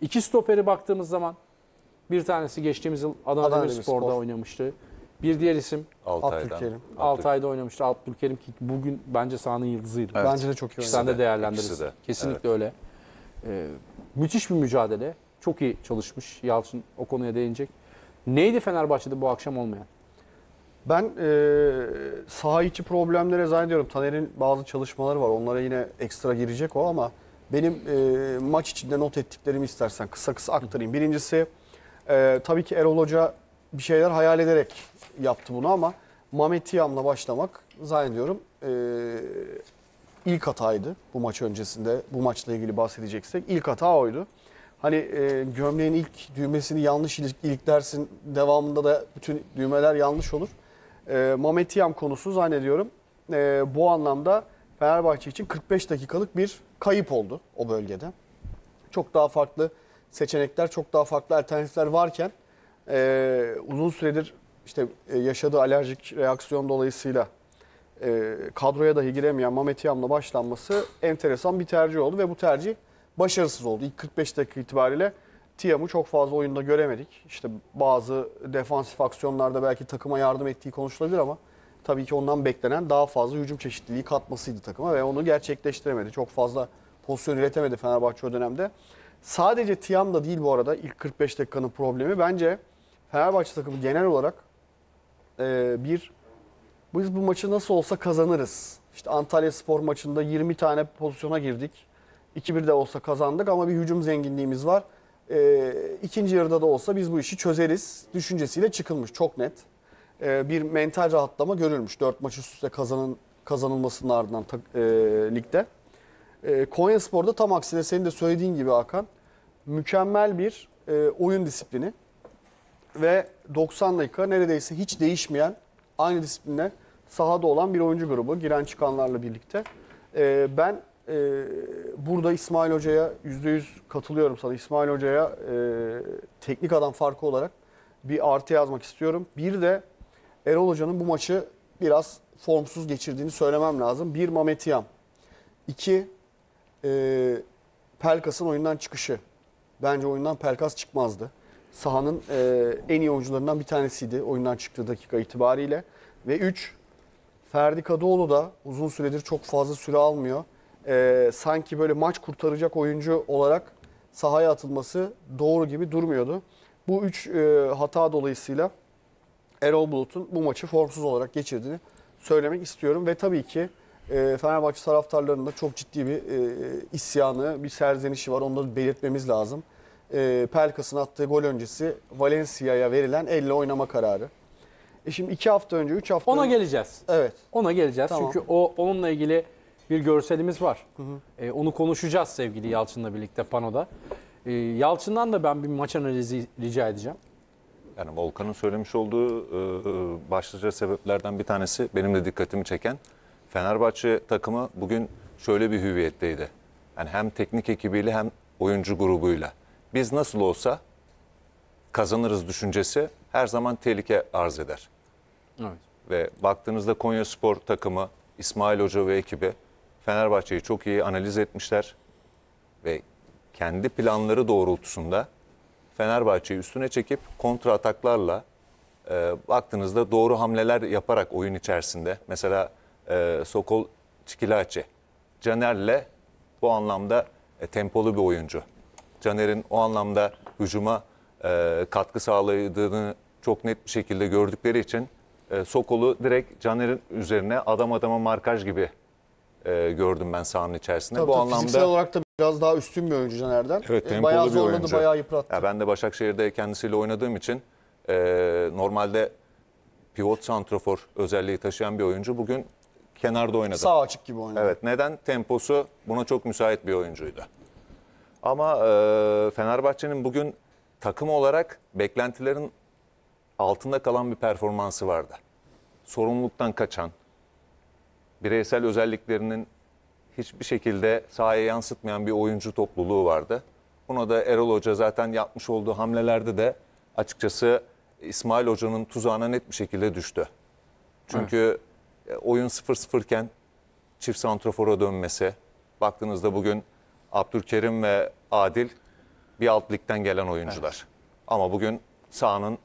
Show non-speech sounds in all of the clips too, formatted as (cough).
İki stoperi baktığımız zaman bir tanesi geçtiğimiz yıl Adana, Adana Demirspor'da Demirspor. oynamıştı. Bir diğer isim Altay'dan. Abdülkerim. Altay'da oynamıştı. Abdülkerim ki bugün bence sahanın yıldızıydı. Evet. Bence de çok iyi oynadı. Sen de de, değerlendirirsin. ikisi de. Kesinlikle öyle. Ee, müthiş bir mücadele. Çok iyi çalışmış. Yalçın o konuya değinecek. Neydi Fenerbahçe'de bu akşam olmayan? Ben e, saha içi problemlere zannediyorum. Taner'in bazı çalışmaları var. Onlara yine ekstra girecek o ama benim e, maç içinde not ettiklerimi istersen kısa kısa aktarayım. Birincisi e, tabii ki Erol Hoca bir şeyler hayal ederek yaptı bunu ama Mehmet Tiam'la başlamak zannediyorum e, ilk hataydı bu maç öncesinde. Bu maçla ilgili bahsedeceksek ilk hata oydu. Hani e, gömleğin ilk düğmesini yanlış ilik, iliklersin devamında da bütün düğmeler yanlış olur. E, Mehmet Tiam konusu zannediyorum e, bu anlamda Fenerbahçe için 45 dakikalık bir kayıp oldu o bölgede. Çok daha farklı seçenekler, çok daha farklı alternatifler varken e, uzun süredir işte e, yaşadığı alerjik reaksiyon dolayısıyla e, kadroya dahi giremeyen Mehmet Yam'la başlanması enteresan bir tercih oldu ve bu tercih başarısız oldu. İlk 45 dakika itibariyle Tiam'ı çok fazla oyunda göremedik. İşte bazı defansif aksiyonlarda belki takıma yardım ettiği konuşulabilir ama tabii ki ondan beklenen daha fazla hücum çeşitliliği katmasıydı takıma ve onu gerçekleştiremedi. Çok fazla pozisyon üretemedi Fenerbahçe o dönemde. Sadece Tiam da değil bu arada ilk 45 dakikanın problemi. Bence Fenerbahçe takımı genel olarak e, bir biz bu maçı nasıl olsa kazanırız. İşte Antalya Spor maçında 20 tane pozisyona girdik. 2-1 de olsa kazandık ama bir hücum zenginliğimiz var. Ee, ikinci yarıda da olsa biz bu işi çözeriz düşüncesiyle çıkılmış çok net. Ee, bir mental rahatlama görülmüş 4 maç üst üste kazanın, kazanılmasının ardından e, ligde. E, Konya Spor'da tam aksine senin de söylediğin gibi Hakan mükemmel bir e, oyun disiplini ve 90 dakika neredeyse hiç değişmeyen aynı disipline sahada olan bir oyuncu grubu giren çıkanlarla birlikte. Ee, ben e, burada İsmail Hoca'ya %100 katılıyorum sana. İsmail Hoca'ya e, teknik adam farkı olarak bir artı yazmak istiyorum. Bir de Erol Hoca'nın bu maçı biraz formsuz geçirdiğini söylemem lazım. Bir Mehmet Yam. İki e, Pelkas'ın oyundan çıkışı. Bence oyundan Pelkas çıkmazdı. Sahanın e, en iyi oyuncularından bir tanesiydi oyundan çıktığı dakika itibariyle. Ve 3 Ferdi Kadıoğlu da uzun süredir çok fazla süre almıyor. E, sanki böyle maç kurtaracak oyuncu olarak sahaya atılması doğru gibi durmuyordu. Bu 3 e, hata dolayısıyla Erol Bulut'un bu maçı formsuz olarak geçirdiğini söylemek istiyorum. Ve tabii ki e, Fenerbahçe taraftarlarının da çok ciddi bir e, isyanı, bir serzenişi var. Da belirtmemiz lazım. E, Pelkas'ın attığı gol öncesi Valencia'ya verilen elle oynama kararı. E şimdi iki hafta önce, üç hafta Ona önce... geleceğiz. Evet. Ona geleceğiz. Tamam. Çünkü o onunla ilgili bir görselimiz var. Ee, onu konuşacağız sevgili Yalçın'la birlikte panoda. Ee, Yalçın'dan da ben bir maç analizi rica edeceğim. Yani Volkan'ın söylemiş olduğu e, başlıca sebeplerden bir tanesi benim de dikkatimi çeken Fenerbahçe takımı bugün şöyle bir hüviyetteydi. Yani hem teknik ekibiyle hem oyuncu grubuyla. Biz nasıl olsa kazanırız düşüncesi her zaman tehlike arz eder. Evet. Ve baktığınızda Konya Spor takımı, İsmail Hoca ve ekibi Fenerbahçe'yi çok iyi analiz etmişler. Ve kendi planları doğrultusunda Fenerbahçe'yi üstüne çekip kontra ataklarla e, baktığınızda doğru hamleler yaparak oyun içerisinde mesela e, Sokol Çikilaçi, Caner'le bu anlamda e, tempolu bir oyuncu. Caner'in o anlamda hücuma e, katkı sağladığını çok net bir şekilde gördükleri için e, Sokol'u direkt Caner'in üzerine adam adama markaj gibi e, gördüm ben sahanın içerisinde. Tabii, bu tabii, anlamda Fiziksel olarak da biraz daha üstün bir oyuncu Caner'den. Evet, E, tempolu bayağı bir zorladı, oyuncu. bayağı yıprattı. Ya ben de Başakşehir'de kendisiyle oynadığım için e, normalde pivot santrofor özelliği taşıyan bir oyuncu bugün kenarda oynadı. Sağ açık gibi oynadı. Evet neden? Temposu buna çok müsait bir oyuncuydu. Ama e, Fenerbahçe'nin bugün takım olarak beklentilerin altında kalan bir performansı vardı. Sorumluluktan kaçan, bireysel özelliklerinin hiçbir şekilde sahaya yansıtmayan bir oyuncu topluluğu vardı. Buna da Erol Hoca zaten yapmış olduğu hamlelerde de açıkçası İsmail Hoca'nın tuzağına net bir şekilde düştü. Çünkü e, oyun 0-0 iken çift santrofora dönmesi, baktığınızda bugün Abdülkerim ve Adil bir alt ligden gelen oyuncular. Ama bugün sahanın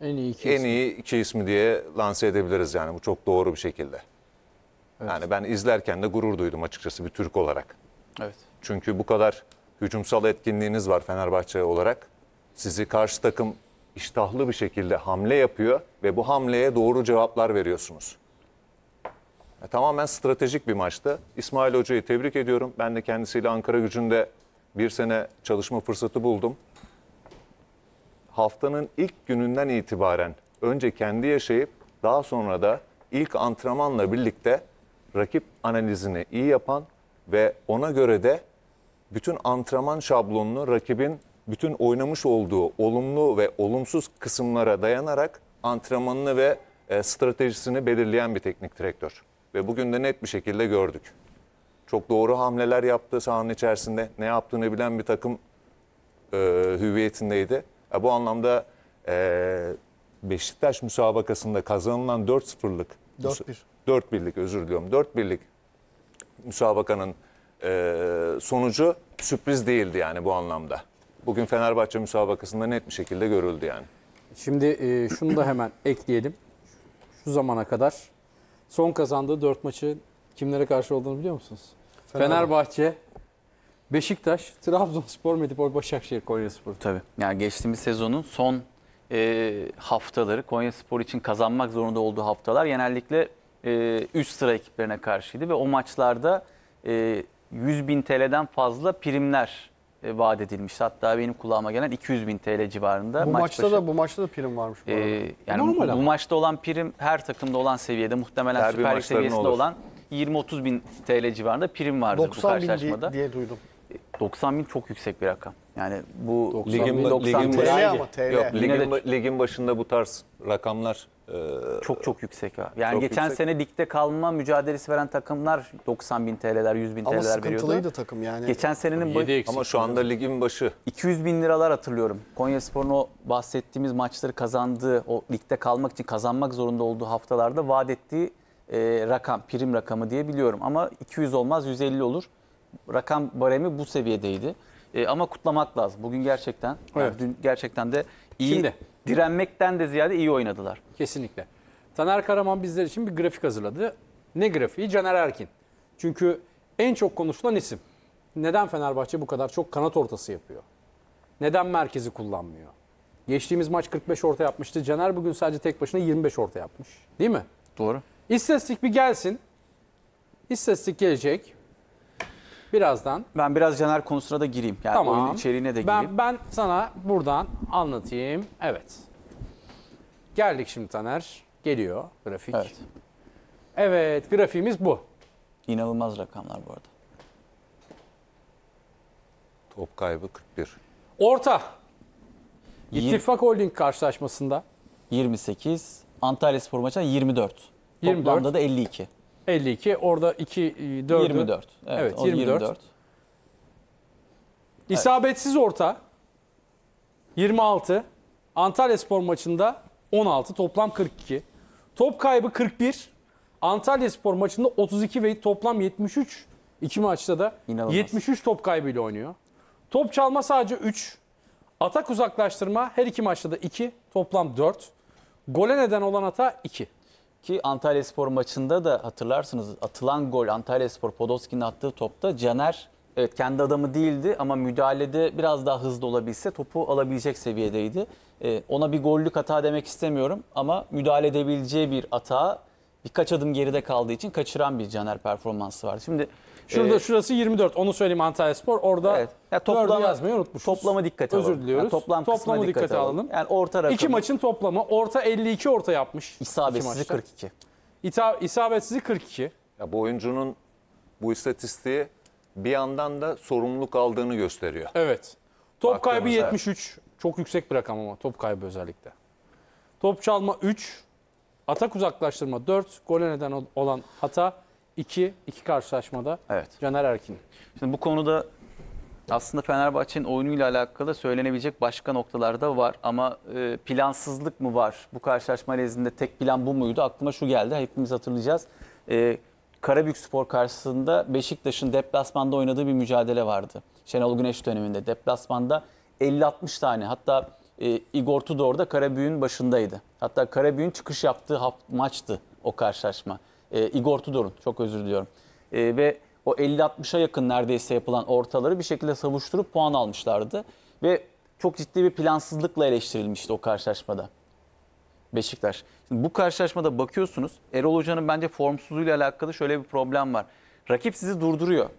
En iyi iki en isim. iyi iki ismi diye lanse edebiliriz yani bu çok doğru bir şekilde. Yani ben izlerken de gurur duydum açıkçası bir Türk olarak. Evet. Çünkü bu kadar hücumsal etkinliğiniz var Fenerbahçe olarak. Sizi karşı takım iştahlı bir şekilde hamle yapıyor ve bu hamleye doğru cevaplar veriyorsunuz. Ya, tamamen stratejik bir maçtı. İsmail Hoca'yı tebrik ediyorum. Ben de kendisiyle Ankara gücünde bir sene çalışma fırsatı buldum. Haftanın ilk gününden itibaren önce kendi yaşayıp daha sonra da ilk antrenmanla birlikte rakip analizini iyi yapan ve ona göre de bütün antrenman şablonunu rakibin bütün oynamış olduğu olumlu ve olumsuz kısımlara dayanarak antrenmanını ve e, stratejisini belirleyen bir teknik direktör. Ve bugün de net bir şekilde gördük. Çok doğru hamleler yaptı sahanın içerisinde. Ne yaptığını bilen bir takım e, hüviyetindeydi. E, bu anlamda e, Beşiktaş müsabakasında kazanılan 4-0'lık 4-1. 4-1'lik özür diliyorum. 4-1'lik müsabakanın e, sonucu sürpriz değildi yani bu anlamda. Bugün Fenerbahçe müsabakasında net bir şekilde görüldü yani. Şimdi e, şunu da hemen (clears throat) ekleyelim. Şu zamana kadar son kazandığı 4 maçı kimlere karşı olduğunu biliyor musunuz? Fenerbahçe. Fenerbahçe, Beşiktaş, Trabzonspor, Medipol, Başakşehir, Konyaspor. Tabii. Yani geçtiğimiz sezonun son e, haftaları Konya Spor için kazanmak zorunda olduğu haftalar genellikle e, üst sıra ekiplerine karşıydı ve o maçlarda e, 100 bin TL'den fazla primler e, vaat edilmişti. Hatta benim kulağıma gelen 200 bin TL civarında. Bu maç maçta başı. da bu maçta da prim varmış bu arada. Ee, yani Normal bu, ama. bu maçta olan prim her takımda olan seviyede muhtemelen Derbi Süper Lig maçlarının seviyesinde olur. olan 20-30 bin TL civarında prim vardır bu 90 bin diye, karşılaşmada. diye duydum. 90 bin çok yüksek bir rakam. Yani bu 90 Ligin, bin, 90 ligin, TL ama TL. Yok, Yine ligin, de- ligin başında bu tarz rakamlar e, çok çok yüksek. ha. Yani Çok geçen yüksek. sene ligde kalma mücadelesi veren takımlar 90 bin TL'ler, 100 bin Ama TL'ler sıkıntılıydı veriyordu. takım yani. Geçen senenin eksik. ama şu anda ligin başı 200 bin liralar hatırlıyorum. Konya Spor'un o bahsettiğimiz maçları kazandığı, o ligde kalmak için kazanmak zorunda olduğu haftalarda vaat ettiği e, rakam, prim rakamı diye biliyorum. Ama 200 olmaz, 150 olur. Rakam baremi bu seviyedeydi. E, ama kutlamak lazım. Bugün gerçekten, yani Evet. dün gerçekten de iyi, Şimdi- direnmekten de ziyade iyi oynadılar. Kesinlikle. Taner Karaman bizler için bir grafik hazırladı. Ne grafiği? Caner Erkin. Çünkü en çok konuşulan isim. Neden Fenerbahçe bu kadar çok kanat ortası yapıyor? Neden merkezi kullanmıyor? Geçtiğimiz maç 45 orta yapmıştı. Caner bugün sadece tek başına 25 orta yapmış. Değil mi? Doğru. İstatistik bir gelsin. İstatistik gelecek. Birazdan. Ben biraz Caner konusuna da gireyim. Yani Tamam. oyun içeriğine de gireyim. Ben, ben sana buradan anlatayım. Evet. Geldik şimdi Taner. Geliyor grafik. Evet. Evet grafiğimiz bu. İnanılmaz rakamlar bu arada. top kaybı 41. Orta. Yirmi- İttifak Holding karşılaşmasında 28, Antalya Spor maçında 24. 24. Toplamda da 52. 52. Orada 2 4 24. Evet, Evet, o 24. İsabetsiz orta 26. Antalya Spor maçında 16 toplam 42. Top kaybı 41. Antalya Spor maçında 32 ve toplam 73. İki maçta da İnanılmaz. 73 top kaybıyla oynuyor. Top çalma sadece 3. Atak uzaklaştırma her iki maçta da 2. Toplam 4. Gole neden olan hata 2. Ki Antalya Spor maçında da hatırlarsınız atılan gol Antalya Spor Podolski'nin attığı topta Caner evet kendi adamı değildi ama müdahalede biraz daha hızlı olabilse topu alabilecek seviyedeydi. Ee, ona bir gollük hata demek istemiyorum ama müdahale edebileceği bir hata birkaç adım geride kaldığı için kaçıran bir Caner performansı var. Şimdi Şurada e, şurası 24. Onu söyleyeyim Antalya Spor. Orada Evet. Ya toplama, toplama- yazmayı unutmuşuz. toplama dikkate Özür alalım. diliyoruz. Yani toplam Toplamı dikkate, dikkate alalım. Yani orta rakamı İki maçın toplamı. Orta 52 orta yapmış. maçta. 42. İta, isabetsizi 42. Ya bu oyuncunun bu istatistiği bir yandan da sorumluluk aldığını gösteriyor. Evet. Top kaybı Baktığımızda- 73. Çok yüksek bir rakam ama top kaybı özellikle. Top çalma 3. Atak uzaklaştırma 4. Gole neden ol- olan hata 2. 2 karşılaşmada. Evet. Caner Erkin. Şimdi bu konuda aslında Fenerbahçe'nin oyunuyla alakalı söylenebilecek başka noktalar da var. Ama e, plansızlık mı var? Bu karşılaşma nezdinde tek plan bu muydu? Aklıma şu geldi. Hepimiz hatırlayacağız. E, Karabük Spor karşısında Beşiktaş'ın deplasmanda oynadığı bir mücadele vardı. Şenol Güneş döneminde deplasmanda 50-60 tane hatta e, Igor Tudor da Karabüyük'ün başındaydı. Hatta Karabüyük'ün çıkış yaptığı haft- maçtı o karşılaşma. E, Igor Tudor'un çok özür diliyorum. E, ve o 50-60'a yakın neredeyse yapılan ortaları bir şekilde savuşturup puan almışlardı. Ve çok ciddi bir plansızlıkla eleştirilmişti o karşılaşmada. Beşiktaş. Şimdi bu karşılaşmada bakıyorsunuz Erol Hoca'nın bence formsuzluğuyla alakalı şöyle bir problem var. Rakip sizi durduruyor.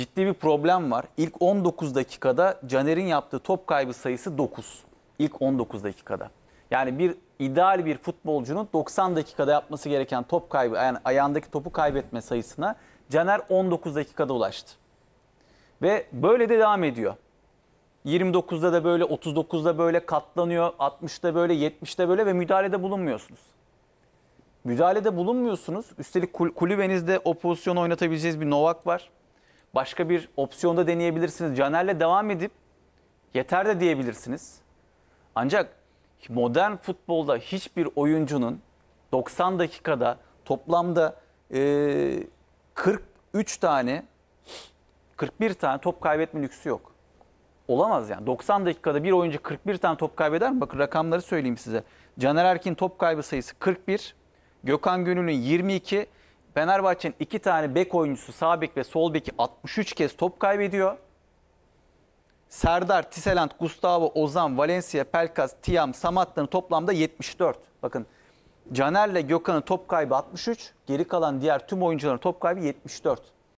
Ciddi bir problem var. İlk 19 dakikada Caner'in yaptığı top kaybı sayısı 9. İlk 19 dakikada. Yani bir ideal bir futbolcunun 90 dakikada yapması gereken top kaybı, yani ayağındaki topu kaybetme sayısına Caner 19 dakikada ulaştı. Ve böyle de devam ediyor. 29'da da böyle, 39'da böyle katlanıyor, 60'da böyle, 70'de böyle ve müdahalede bulunmuyorsunuz. Müdahalede bulunmuyorsunuz. Üstelik kul- kulübenizde o pozisyonu oynatabileceğiniz bir Novak var. Başka bir opsiyonda deneyebilirsiniz. Caner'le devam edip yeter de diyebilirsiniz. Ancak modern futbolda hiçbir oyuncunun 90 dakikada toplamda eee, 43 tane 41 tane top kaybetme lüksü yok. Olamaz yani. 90 dakikada bir oyuncu 41 tane top kaybeder mi? Bakın rakamları söyleyeyim size. Caner Erkin top kaybı sayısı 41. Gökhan Gönül'ün 22. Fenerbahçe'nin iki tane bek oyuncusu sağ bek ve sol beki 63 kez top kaybediyor. Serdar, Tisseland, Gustavo, Ozan, Valencia, Pelkas, Tiam, Samatta'nın toplamda 74. Bakın Caner'le Gökhan'ın top kaybı 63. Geri kalan diğer tüm oyuncuların top kaybı 74.